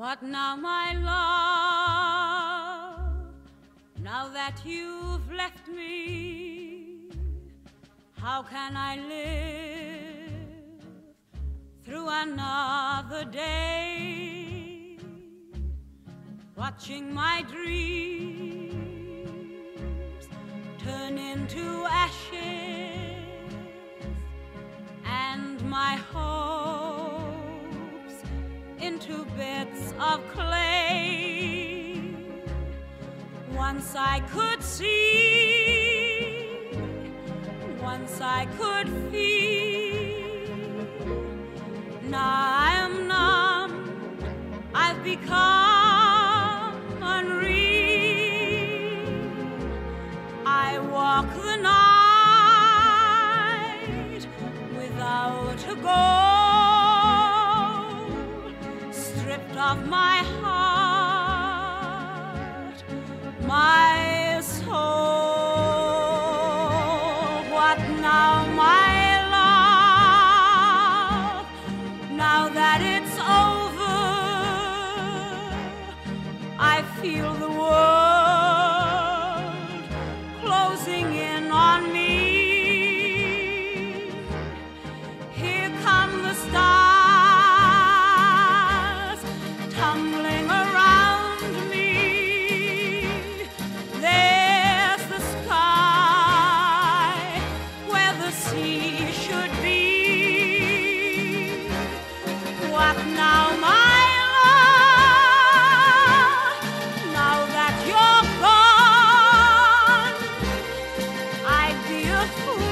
What now, my love? Now that you've left me, how can I live through another day? Watching my dreams turn into ashes and my hopes of clay. Once I could see, once I could feel. Now I am numb, I've become of my tumbling around me. There's the sky where the sea should be. What now, my love? Now that you're gone, I'd be a fool